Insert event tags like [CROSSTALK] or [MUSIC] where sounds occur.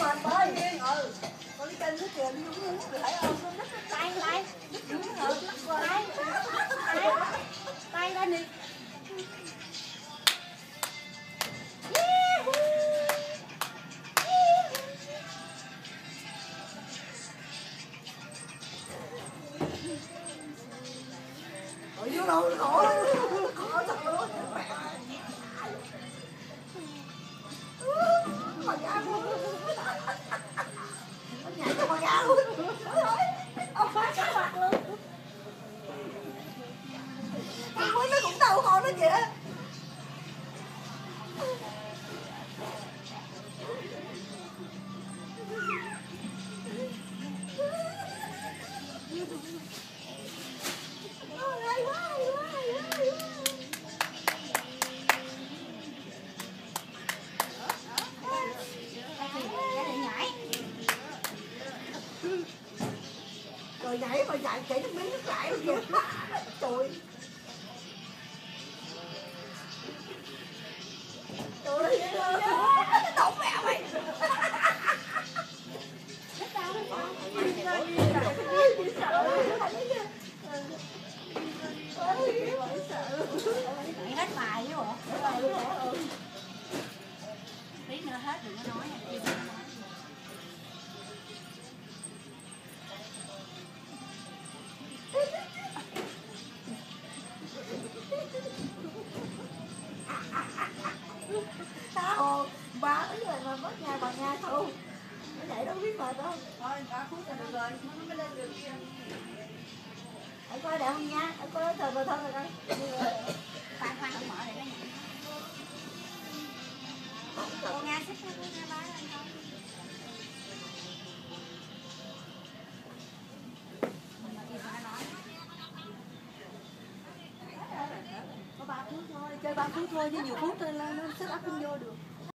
mệt bơi ừ con đi trên nước kìa đi uống nước lại ôm con nít tay tay tay tay tay lên đi Ở dưới đâu khổ khổ đó kìa. Rồi nhảy mà nhảy, chảy nước miếng nước lại rồi kìa. [LAUGHS] Trời trời. Hết bài chứ bộ tí nữa hết đừng có nói nha sao ba ấy rồi mà mất nhà bà nhà thôi nó vậy đâu biết mệt đâu thôi ba phút là được rồi. Nó mới lên được kia. Hãy coi đẹp không nha? Hãy coi thử. Cô nga xích cô nga bá lên thôi có ba phút thôi, chơi ba phút thôi, chứ nhiều phút thôi là nó set ấp không vô được.